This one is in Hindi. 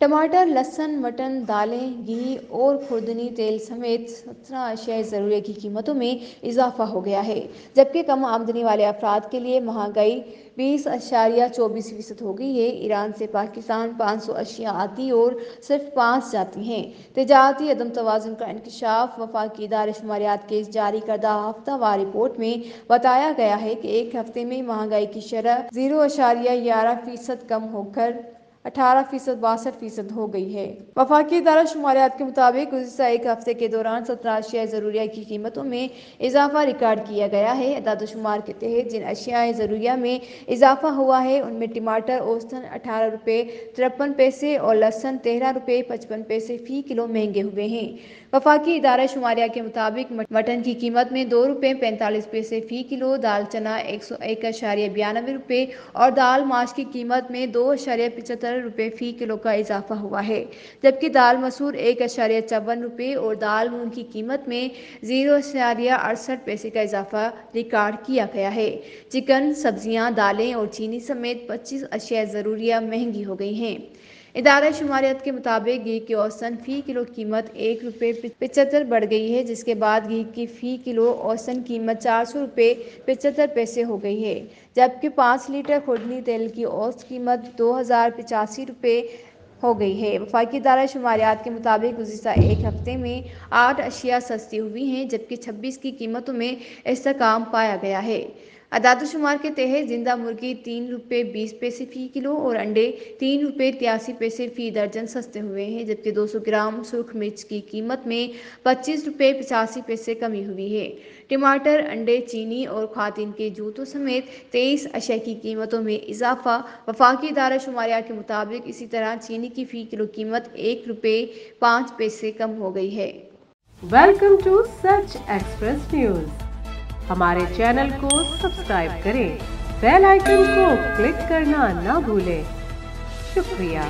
टमाटर, लहसन, मटन, दालें, घी और खुर्दनी तेल समेत सत्रह अशियाई ज़रूरी की कीमतों में इजाफा हो गया है, जबकि कम आमदनी वाले अफराद के लिए महँगाई बीस अशारिया चौबीस फ़ीसद हो गई है। ईरान से पाकिस्तान पाँच सौ अशिया आती और सिर्फ़ पाँच जाती हैं। तजारती अदम तोज़ुन का इंकशाफ वफाकी इदारे शुमारियात के जारी करदा हफ्तावार रिपोर्ट में बताया गया है कि एक हफ़्ते में महँगाई की शरह ज़ीरो अशारिया ग्यारह फ़ीसद कम होकर अठारह फ़ीसद बासठ फ़ीसद हो गई है। वफाकी इदारा शुमारियात के मुताबिक गुजशत एक हफ़्ते के दौरान सत्रह अशिया ज़रूरिया की कीमतों में इजाफा रिकॉर्ड किया गया है। अदाद शुमार के तहत जिन अशिया ज़रूरिया में इजाफा हुआ है, उनमें टमाटर, औसतन अठारह रुपये तिरपन पैसे और लहसन तेरह रुपये पचपन पैसे फ़ी किलो महँगे हुए हैं। वफाकी इदारा शुमारिया के मुताबिक मटन की कीमत में दो रुपये पैंतालीस पैसे फ़ी किलो, दाल चना एक सौ एक अशारिया बयानबे रुपये और दाल माश की कीमत में दो अशारिया पचहत्तर रुपये फ़ी किलो का इजाफा हुआ है, जबकि दाल मसूर एक अशारिया चौवन रुपये और दाल मूंग की कीमत में ज़ीरो अशारिया अड़सठ पैसे का इजाफा रिकॉर्ड किया गया है। चिकन, सब्ज़ियाँ, दालें और चीनी समेत पच्चीस अशिया ज़रूरिया महँगी हो गई हैं। इदारा शुमारियत के मुताबिक घी की औसन फ़ी किलो कीमत एक रुपये पचहत्तर बढ़ गई है, जिसके बाद घी की फ़ी किलो औसन कीमत चार सौ रुपये पचहत्तर पैसे हो गई है, जबकि पाँच लीटर खुर्दनी तेल की औसत कीमत दो हज़ार पचासी रुपये हो गई है। वफाकी इदारा शुमारियात के मुताबिक गुजशत एक हफ़्ते में आठ अशिया सस्ती हुई हैं, जबकि छब्बीस की कीमतों में इसकाम पाया गया है। अदाद शुमार के तहत ज़िंदा मुर्गी तीन रुपये बीस पैसे फ़ी किलो और अंडे तीन रुपये तिरासी पैसे फ़ी दर्जन सस्ते हुए हैं, जबकि 200 ग्राम सुरख मिर्च की कीमत में पच्चीस रुपये पचासी पैसे कमी हुई है। टमाटर, अंडे, चीनी और खातिन के जूतों समेत तेईस अशय की कीमतों में इजाफा। वफाकी इदारा शुमारिया के मुताबिक इसी तरह चीनी की फ़ी किलो कीमत एक रुपये पाँच पैसे कम हो गई है। Welcome to Sach express news हमारे चैनल को सब्सक्राइब करें। बेल आइकन को क्लिक करना ना भूलें। शुक्रिया।